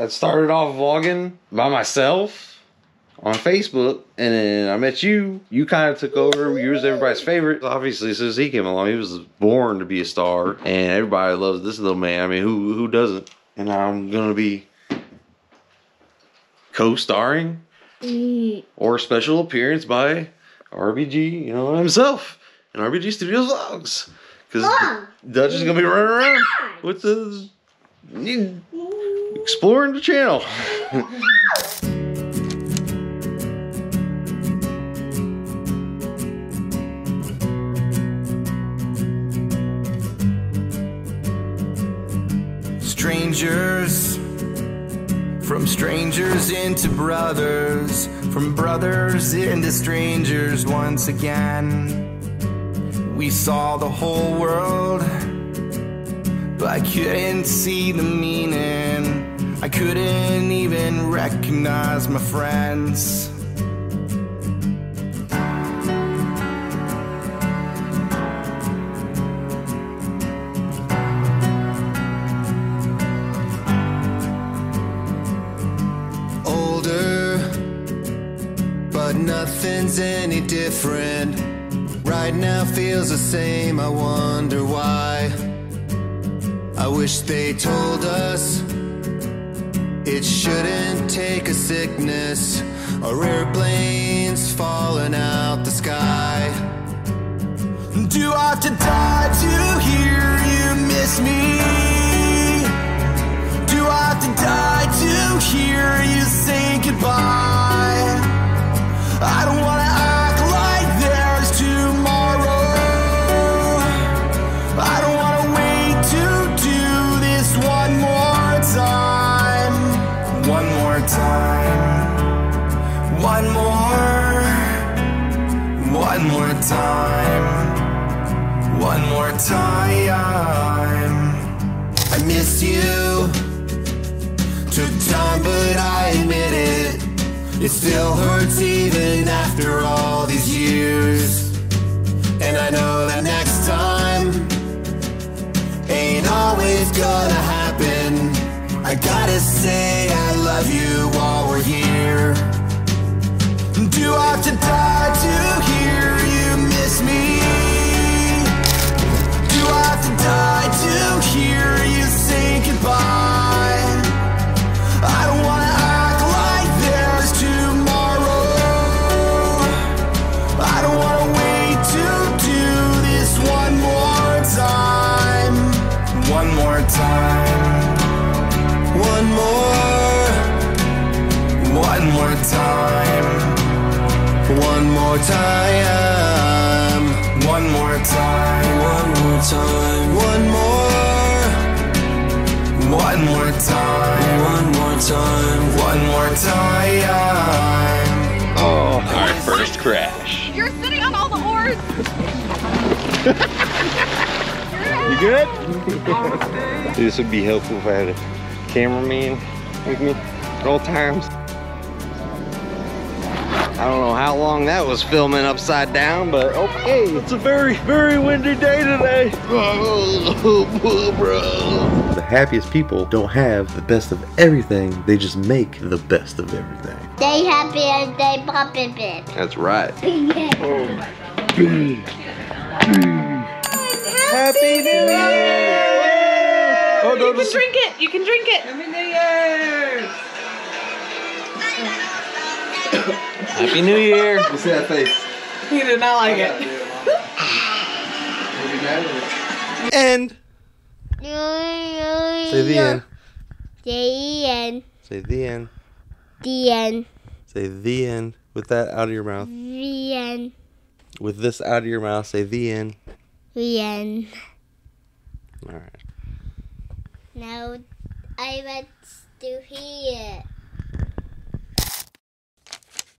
I started off vlogging by myself on Facebook, and then I met you. You kind of took over. You was everybody's favorite. Obviously, since he came along, he was born to be a star, and everybody loves this little man. I mean, who who doesn't? And I'm gonna be co-starring or special appearance by RBG, you know himself, and RBG Studios Vlogs. Because Dutch is gonna be running around with the exploring the channel. Strangers, from strangers into brothers, from brothers into strangers once again. We saw the whole world, but couldn't see the meaning. I couldn't even recognize my friends. older, but nothing's any different. Right now feels the same, I wonder why. I wish they told us it shouldn't take a sickness or airplanes falling out the sky. Do I have to die to hear you miss me? Time. One more. One more time. One more time. I miss you. Took time, but I admit it. It still hurts even after all these years. And I know that next time ain't always gonna. I gotta say I love you while we're here. Do I have to die to hear you miss me? Do I have to die to hear you say goodbye? I don't wanna act like there's tomorrow. I don't wanna wait to do this one more time. One more time. More time. One more time. One more time. One more. One more time. One more time. One more time. Oh, our first crash. You're sitting on all the oars. You good? this would be helpful if I had a cameraman with me at all times. I don't know how long that was filming upside down, but okay. It's a very, very windy day today. The happiest people don't have the best of everything. They just make the best of everything. They happy and stay poppin' bit. That's right. Happy New Year! Oh, no, You can drink it. You can drink it. Happy New Year! You see that face? He did not like it. End. Say Say the end. The end. Say the end. The end. Say the end. With that out of your mouth. The end. With this out of your mouth, say the end. The end. All right. Now I want to hear it.